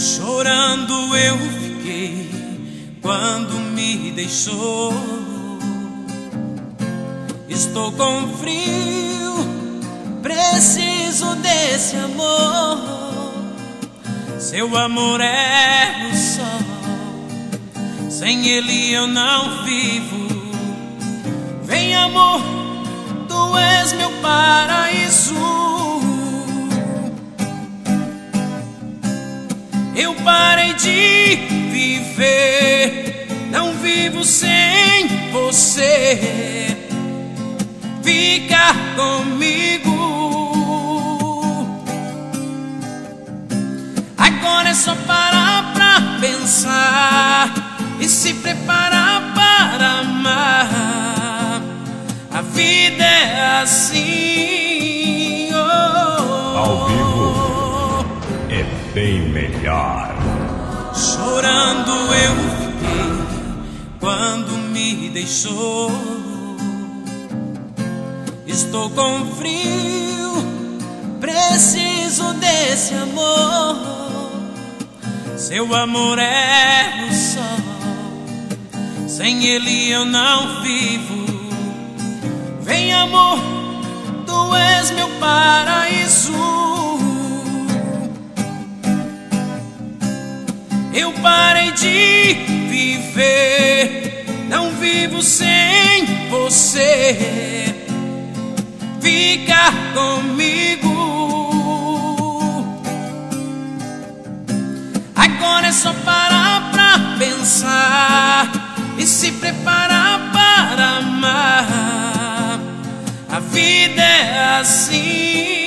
Chorando eu fiquei quando me deixou. Estou com frio, preciso desse amor. Seu amor é o sol, sem ele eu não vivo. Eu parei de viver, não vivo sem você. Fica comigo. Agora é só parar pra pensar e se preparar para amar. A vida é assim. Oh. Ao vivo bem melhor. Chorando eu fiquei quando me deixou. Estou com frio, preciso desse amor. Seu amor é o sol, sem ele eu não vivo. Vem, amor, tu és meu paraíso. Eu parei de viver, não vivo sem você. Fica comigo. Agora é só parar pra pensar e se preparar para amar. A vida é assim.